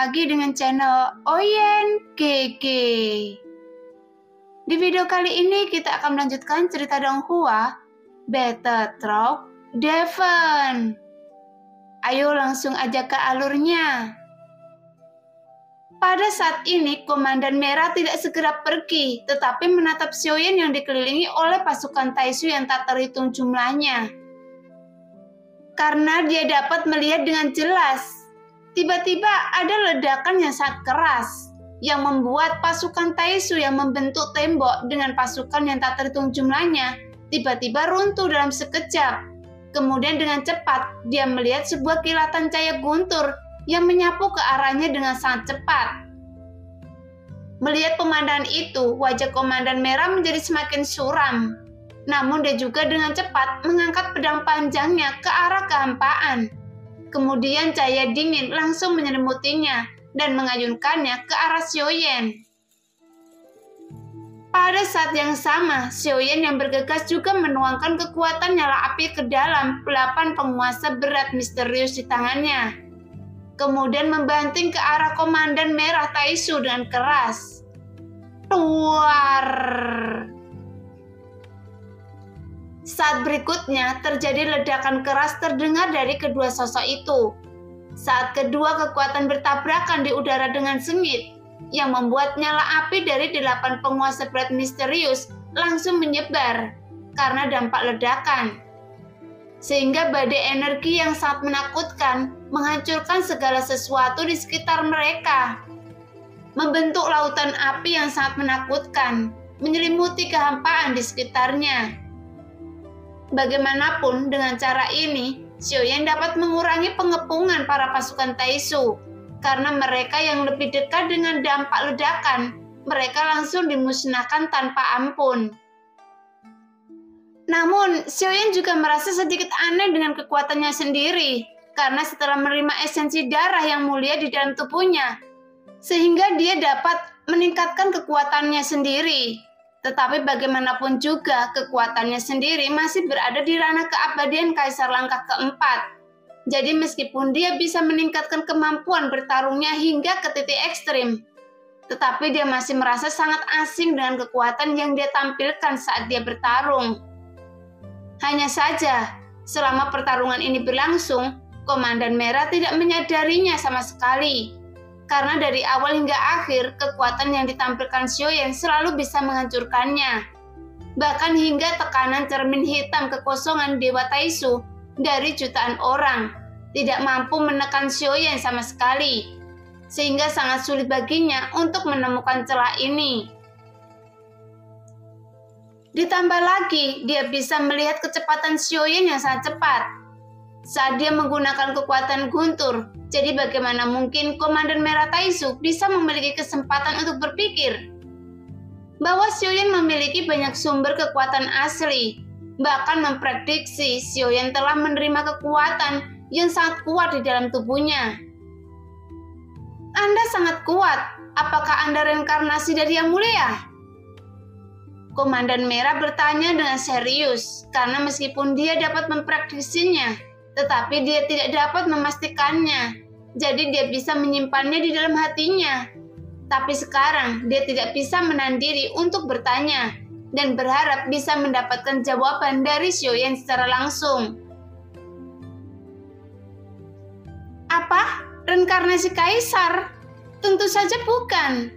lagi dengan channel Oyen GG. Di video kali ini kita akan melanjutkan cerita Donghua, Better Truck Devon. Ayo langsung aja ke alurnya. Pada saat ini, Komandan Merah tidak segera pergi, tetapi menatap Xiaoyan yang dikelilingi oleh pasukan Taisu yang tak terhitung jumlahnya. Karena dia dapat melihat dengan jelas Tiba-tiba ada ledakan yang sangat keras yang membuat pasukan Taisu yang membentuk tembok dengan pasukan yang tak terhitung jumlahnya tiba-tiba runtuh dalam sekejap. Kemudian dengan cepat dia melihat sebuah kilatan cahaya guntur yang menyapu ke arahnya dengan sangat cepat. Melihat pemandangan itu, wajah Komandan Merah menjadi semakin suram. Namun dia juga dengan cepat mengangkat pedang panjangnya ke arah kehampaan. Kemudian cahaya dingin langsung menyelimutinya dan mengayunkannya ke arah Xiaoyan. Pada saat yang sama, Xiaoyan yang bergegas juga menuangkan kekuatan nyala api ke dalam delapan penguasa berat misterius di tangannya. Kemudian membanting ke arah komandan merah Taisu dengan keras. Tuar! Saat berikutnya terjadi ledakan keras terdengar dari kedua sosok itu. Saat kedua kekuatan bertabrakan di udara dengan sengit, yang membuat nyala api dari delapan penguasa berat misterius langsung menyebar karena dampak ledakan. Sehingga badai energi yang sangat menakutkan menghancurkan segala sesuatu di sekitar mereka. Membentuk lautan api yang sangat menakutkan, menyelimuti kehampaan di sekitarnya Bagaimanapun dengan cara ini, Xiaoyan dapat mengurangi pengepungan para pasukan Taisu karena mereka yang lebih dekat dengan dampak ledakan, mereka langsung dimusnahkan tanpa ampun. Namun, Xiaoyan juga merasa sedikit aneh dengan kekuatannya sendiri karena setelah menerima esensi darah yang mulia di dalam tubuhnya, sehingga dia dapat meningkatkan kekuatannya sendiri. Tetapi bagaimanapun juga kekuatannya sendiri masih berada di ranah keabadian Kaisar Langkah keempat. Jadi meskipun dia bisa meningkatkan kemampuan bertarungnya hingga ke titik ekstrim, tetapi dia masih merasa sangat asing dengan kekuatan yang dia tampilkan saat dia bertarung. Hanya saja, selama pertarungan ini berlangsung, Komandan Merah tidak menyadarinya sama sekali karena dari awal hingga akhir kekuatan yang ditampilkan Xiaoyan selalu bisa menghancurkannya. Bahkan hingga tekanan cermin hitam kekosongan Dewa Taisu dari jutaan orang tidak mampu menekan Xiaoyan sama sekali, sehingga sangat sulit baginya untuk menemukan celah ini. Ditambah lagi, dia bisa melihat kecepatan Xiaoyan yang sangat cepat, saat dia menggunakan kekuatan guntur. Jadi bagaimana mungkin Komandan Merah Taisu bisa memiliki kesempatan untuk berpikir bahwa Xiaoyan memiliki banyak sumber kekuatan asli, bahkan memprediksi Xiaoyan telah menerima kekuatan yang sangat kuat di dalam tubuhnya. Anda sangat kuat. Apakah Anda reinkarnasi dari Yang Mulia? Komandan Merah bertanya dengan serius, karena meskipun dia dapat memprediksinya, tetapi dia tidak dapat memastikannya. Jadi dia bisa menyimpannya di dalam hatinya. Tapi sekarang dia tidak bisa menahan diri untuk bertanya dan berharap bisa mendapatkan jawaban dari Xiaoyan secara langsung. Apa? Reinkarnasi kaisar? Tentu saja bukan.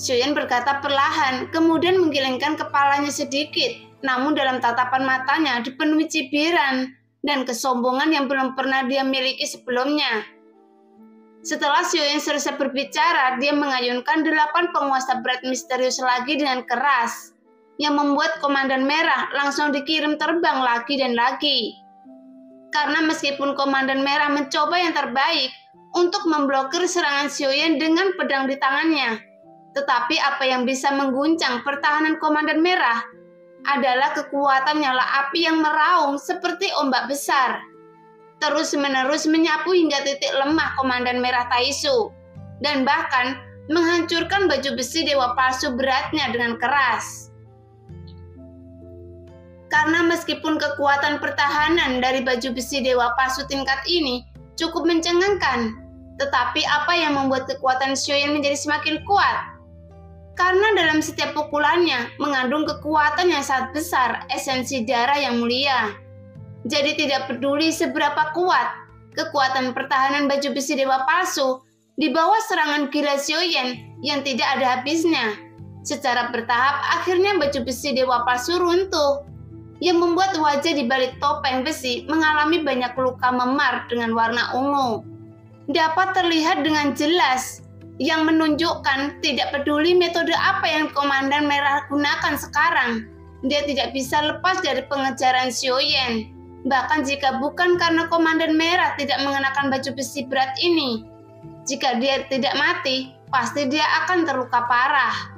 Xiaoyan berkata perlahan, kemudian menggelengkan kepalanya sedikit, namun dalam tatapan matanya dipenuhi cibiran dan kesombongan yang belum pernah dia miliki sebelumnya. Setelah Xiao selesai berbicara, dia mengayunkan delapan penguasa berat misterius lagi dengan keras, yang membuat Komandan Merah langsung dikirim terbang lagi dan lagi. Karena meskipun Komandan Merah mencoba yang terbaik untuk memblokir serangan Xiaoyan dengan pedang di tangannya, tetapi apa yang bisa mengguncang pertahanan Komandan Merah adalah kekuatan nyala api yang meraung seperti ombak besar. Terus-menerus menyapu hingga titik lemah Komandan Merah Taisu, dan bahkan menghancurkan baju besi Dewa Palsu beratnya dengan keras. Karena meskipun kekuatan pertahanan dari baju besi Dewa Palsu tingkat ini cukup mencengangkan, Tetapi apa yang membuat kekuatan Xiaoyan menjadi semakin kuat? Karena dalam setiap pukulannya mengandung kekuatan yang sangat besar, esensi darah yang mulia. Jadi tidak peduli seberapa kuat kekuatan pertahanan baju besi dewa palsu di bawah serangan gila Xiaoyan yang tidak ada habisnya. Secara bertahap, akhirnya baju besi dewa palsu runtuh, yang membuat wajah di balik topeng besi mengalami banyak luka memar dengan warna ungu. Dapat terlihat dengan jelas yang menunjukkan tidak peduli metode apa yang Komandan Merah gunakan sekarang. Dia tidak bisa lepas dari pengejaran Xiaoyan. Bahkan jika bukan karena Komandan Merah tidak mengenakan baju besi berat ini, jika dia tidak mati, pasti dia akan terluka parah.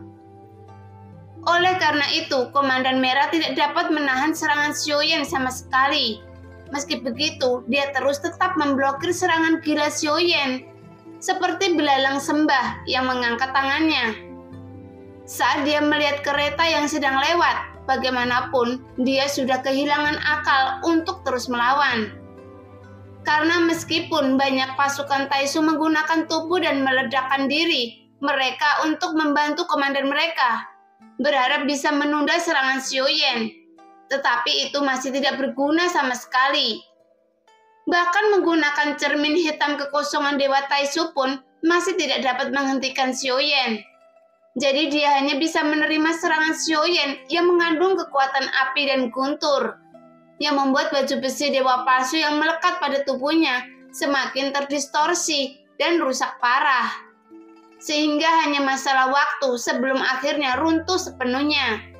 Oleh karena itu, Komandan Merah tidak dapat menahan serangan Xiaoyan sama sekali. Meski begitu, dia terus tetap memblokir serangan gila Xiaoyan seperti belalang sembah yang mengangkat tangannya. Saat dia melihat kereta yang sedang lewat, bagaimanapun dia sudah kehilangan akal untuk terus melawan. Karena meskipun banyak pasukan Taisu menggunakan tubuh dan meledakkan diri mereka untuk membantu komandan mereka, berharap bisa menunda serangan Xiaoyan, tetapi itu masih tidak berguna sama sekali Bahkan menggunakan cermin hitam kekosongan Dewa Taisu pun masih tidak dapat menghentikan Xiaoyan. Jadi dia hanya bisa menerima serangan Xiaoyan yang mengandung kekuatan api dan guntur, yang membuat baju besi Dewa Palsu yang melekat pada tubuhnya semakin terdistorsi dan rusak parah. Sehingga hanya masalah waktu sebelum akhirnya runtuh sepenuhnya.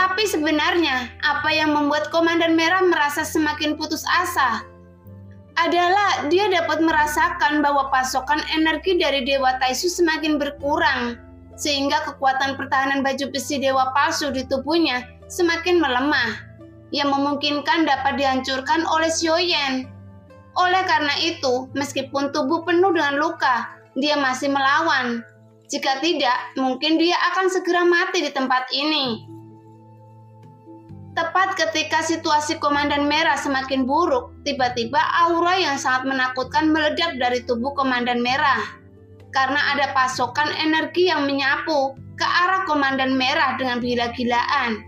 Tapi sebenarnya, apa yang membuat Komandan Merah merasa semakin putus asa adalah dia dapat merasakan bahwa pasokan energi dari Dewa Taisu semakin berkurang, sehingga kekuatan pertahanan baju besi Dewa Palsu di tubuhnya semakin melemah, yang memungkinkan dapat dihancurkan oleh Xiaoyan. Oleh karena itu, meskipun tubuh penuh dengan luka, dia masih melawan. Jika tidak, mungkin dia akan segera mati di tempat ini. Tepat ketika situasi Komandan Merah semakin buruk, tiba-tiba aura yang sangat menakutkan meledak dari tubuh Komandan Merah. Karena ada pasokan energi yang menyapu ke arah Komandan Merah dengan gila-gilaan.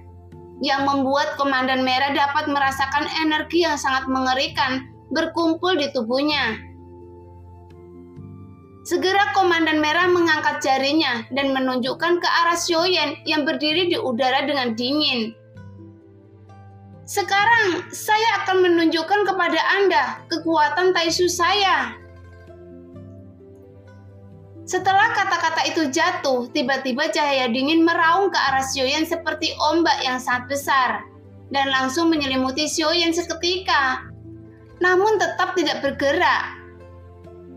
Yang membuat Komandan Merah dapat merasakan energi yang sangat mengerikan berkumpul di tubuhnya. Segera Komandan Merah mengangkat jarinya dan menunjukkan ke arah Xiaoyan yang berdiri di udara dengan dingin. Sekarang saya akan menunjukkan kepada Anda kekuatan Taisu saya. Setelah kata-kata itu jatuh, tiba-tiba cahaya dingin meraung ke arah Xiaoyan seperti ombak yang sangat besar dan langsung menyelimuti Xiaoyan seketika. Namun tetap tidak bergerak.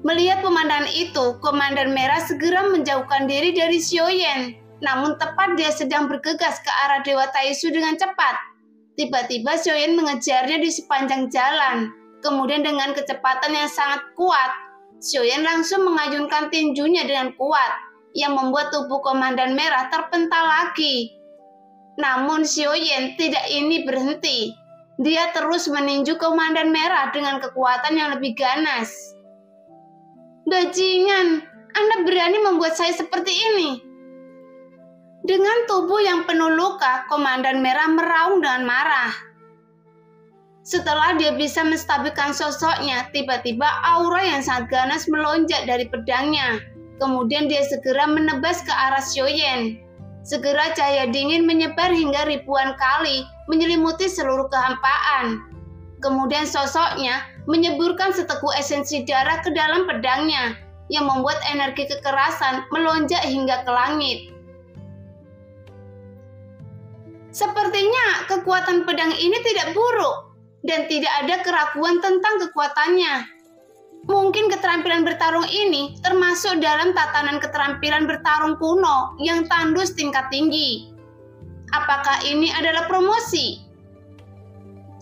Melihat pemandangan itu, Komandan Merah segera menjauhkan diri dari Xiaoyan. Namun tepat dia sedang bergegas ke arah Dewa Taisu dengan cepat Tiba-tiba Xiaoyan mengejarnya di sepanjang jalan. Kemudian dengan kecepatan yang sangat kuat, Xiaoyan langsung mengayunkan tinjunya dengan kuat, yang membuat tubuh Komandan Merah terpental lagi. Namun Xiaoyan tidak ini berhenti. Dia terus meninju Komandan Merah dengan kekuatan yang lebih ganas. Bajingan, Anda berani membuat saya seperti ini. Dengan tubuh yang penuh luka, Komandan Merah meraung dengan marah. Setelah dia bisa menstabilkan sosoknya, tiba-tiba aura yang sangat ganas melonjak dari pedangnya. Kemudian dia segera menebas ke arah Xiaoyan. Segera cahaya dingin menyebar hingga ribuan kali, menyelimuti seluruh kehampaan. Kemudian sosoknya menyeburkan seteguk esensi darah ke dalam pedangnya, yang membuat energi kekerasan melonjak hingga ke langit. Sepertinya kekuatan pedang ini tidak buruk dan tidak ada keraguan tentang kekuatannya. Mungkin keterampilan bertarung ini termasuk dalam tatanan keterampilan bertarung kuno yang tandus tingkat tinggi. Apakah ini adalah promosi?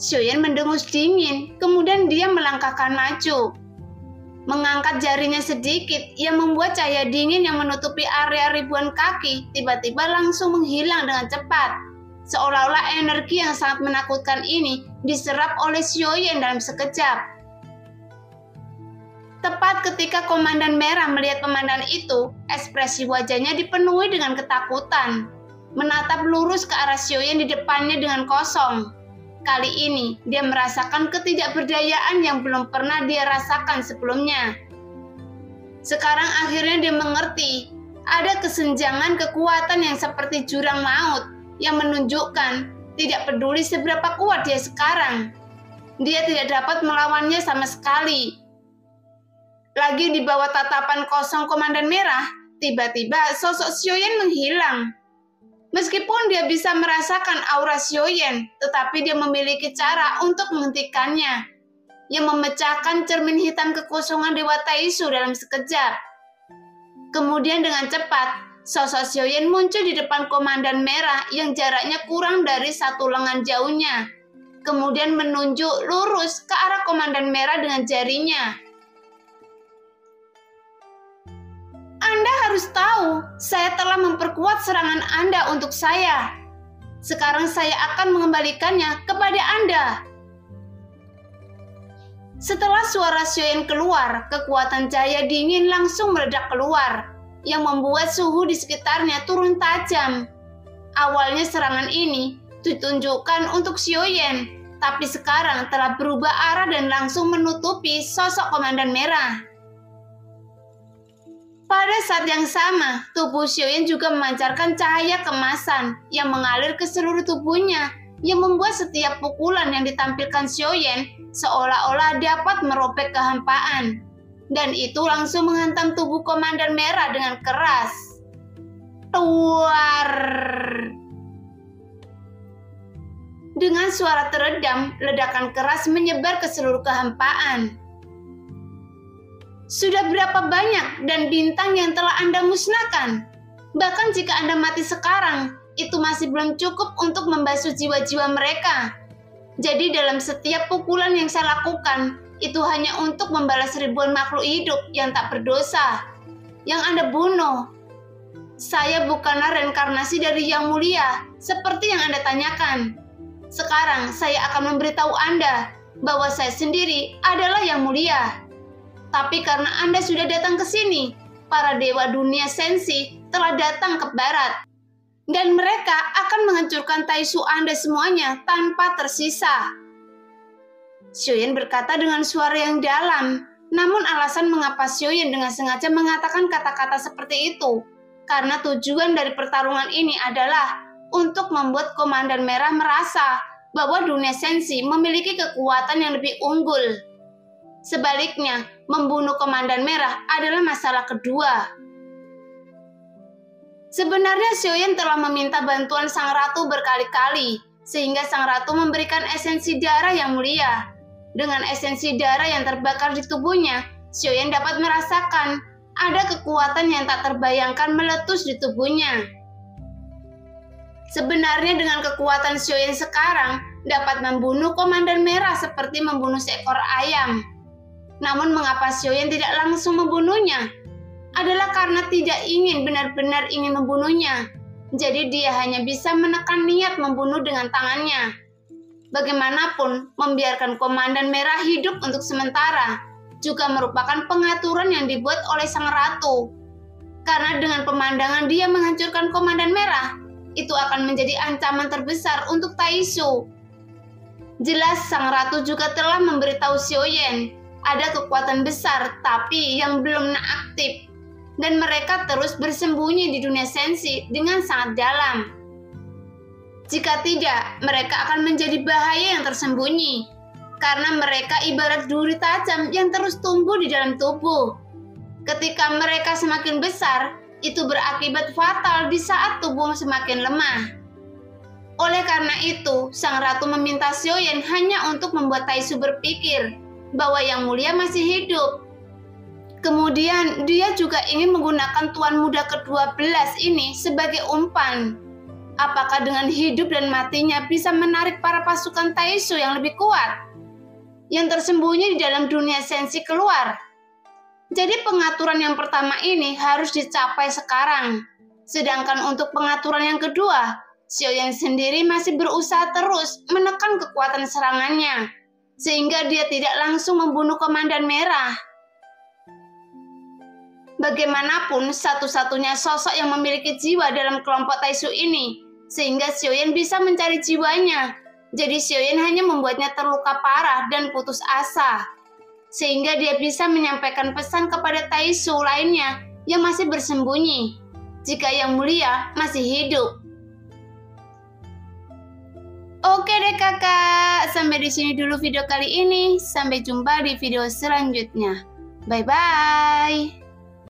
Xiaoyan mendengus dingin, kemudian dia melangkahkan maju. Mengangkat jarinya sedikit yang membuat cahaya dingin yang menutupi area ribuan kaki tiba-tiba langsung menghilang dengan cepat Seolah-olah energi yang sangat menakutkan ini diserap oleh Xiaoyan dalam sekejap. ketika Komandan Merah melihat pemandangan itu, ekspresi wajahnya dipenuhi dengan ketakutan. Menatap lurus ke arah Xiaoyan di depannya dengan kosong. Kali ini, dia merasakan ketidakberdayaan yang belum pernah dia rasakan sebelumnya. Sekarang akhirnya dia mengerti, ada kesenjangan kekuatan yang seperti jurang maut yang menunjukkan tidak peduli seberapa kuat dia sekarang. Dia tidak dapat melawannya sama sekali. Lagi di bawah tatapan kosong Komandan Merah, tiba-tiba sosok Xiaoyan menghilang. Meskipun dia bisa merasakan aura Xiaoyan, tetapi dia memiliki cara untuk menghentikannya yang memecahkan cermin hitam kekosongan Dewa Taisu dalam sekejap. Kemudian dengan cepat, sosok Xiaoyan muncul di depan komandan merah yang jaraknya kurang dari satu lengan jauhnya. Kemudian menunjuk lurus ke arah komandan merah dengan jarinya. Anda harus tahu, saya telah memperkuat serangan Anda untuk saya. Sekarang saya akan mengembalikannya kepada Anda. Setelah suara Xiaoyan keluar, kekuatan cahaya dingin langsung meledak keluar, yang membuat suhu di sekitarnya turun tajam. Awalnya serangan ini ditunjukkan untuk Xiaoyan, tapi sekarang telah berubah arah dan langsung menutupi sosok Komandan Merah. Pada saat yang sama, tubuh Xiaoyan juga memancarkan cahaya kemasan yang mengalir ke seluruh tubuhnya yang membuat setiap pukulan yang ditampilkan Xiaoyan seolah-olah dapat merobek kehampaan. Dan itu langsung menghantam tubuh Komandan Merah dengan keras. Tuar! Dengan suara teredam, ledakan keras menyebar ke seluruh kehampaan. Sudah berapa banyak dan bintang yang telah Anda musnahkan? Bahkan jika Anda mati sekarang, itu masih belum cukup untuk membasuh jiwa-jiwa mereka. Jadi dalam setiap pukulan yang saya lakukan, itu hanya untuk membalas ribuan makhluk hidup yang tak berdosa. Yang Anda bunuh. Saya bukanlah reinkarnasi dari Yang Mulia, seperti yang Anda tanyakan. Sekarang saya akan memberitahu Anda bahwa saya sendiri adalah Yang Mulia. Tapi karena Anda sudah datang ke sini, para dewa dunia sensi telah datang ke barat dan mereka akan menghancurkan Taisu Anda semuanya tanpa tersisa. Xiuyan berkata dengan suara yang dalam, namun alasan mengapa Xiuyan dengan sengaja mengatakan kata-kata seperti itu, karena tujuan dari pertarungan ini adalah untuk membuat Komandan Merah merasa bahwa dunia sensi memiliki kekuatan yang lebih unggul. Sebaliknya, membunuh Komandan Merah adalah masalah kedua. Sebenarnya Xiaoyan telah meminta bantuan Sang Ratu berkali-kali, sehingga Sang Ratu memberikan esensi darah yang mulia. Dengan esensi darah yang terbakar di tubuhnya, Xiaoyan dapat merasakan ada kekuatan yang tak terbayangkan meletus di tubuhnya. Sebenarnya dengan kekuatan Xiaoyan sekarang dapat membunuh Komandan Merah seperti membunuh seekor ayam. Namun mengapa Xiaoyan tidak langsung membunuhnya? adalah karena tidak ingin benar-benar ingin membunuhnya. Jadi dia hanya bisa menekan niat membunuh dengan tangannya. Bagaimanapun, membiarkan Komandan Merah hidup untuk sementara juga merupakan pengaturan yang dibuat oleh Sang Ratu. Karena dengan pemandangan dia menghancurkan Komandan Merah, itu akan menjadi ancaman terbesar untuk Taisu. Jelas Sang Ratu juga telah memberitahu Xiaoyan ada kekuatan besar tapi yang belum aktif dan mereka terus bersembunyi di dunia sensi dengan sangat dalam. Jika tidak, mereka akan menjadi bahaya yang tersembunyi karena mereka ibarat duri tajam yang terus tumbuh di dalam tubuh. Ketika mereka semakin besar, itu berakibat fatal di saat tubuh semakin lemah. Oleh karena itu, sang ratu meminta Xiaoyan hanya untuk membuat Taisu berpikir bahwa yang mulia masih hidup Kemudian dia juga ingin menggunakan tuan muda ke-12 ini sebagai umpan. Apakah dengan hidup dan matinya bisa menarik para pasukan Taisu yang lebih kuat? Yang tersembunyi di dalam dunia sensi keluar. Jadi pengaturan yang pertama ini harus dicapai sekarang. Sedangkan untuk pengaturan yang kedua, Xiao yang sendiri masih berusaha terus menekan kekuatan serangannya. Sehingga dia tidak langsung membunuh Komandan Merah Bagaimanapun, satu-satunya sosok yang memiliki jiwa dalam kelompok Taisu ini, sehingga Xiaoyan bisa mencari jiwanya. Jadi Xiaoyan hanya membuatnya terluka parah dan putus asa. Sehingga dia bisa menyampaikan pesan kepada Taisu lainnya yang masih bersembunyi. Jika yang mulia masih hidup. Oke deh kakak, sampai di sini dulu video kali ini. Sampai jumpa di video selanjutnya. Bye bye.